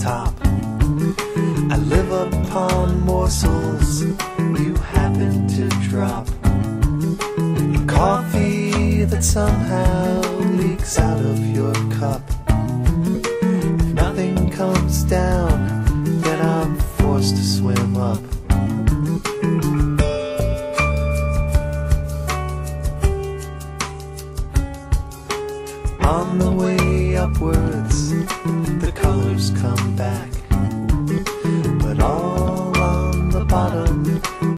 top. I live upon morsels you happen to drop. Coffee that somehow leaks out of your cup. If nothing comes down, then I'm forced to swim up. On the way upwards back, but all on the bottom.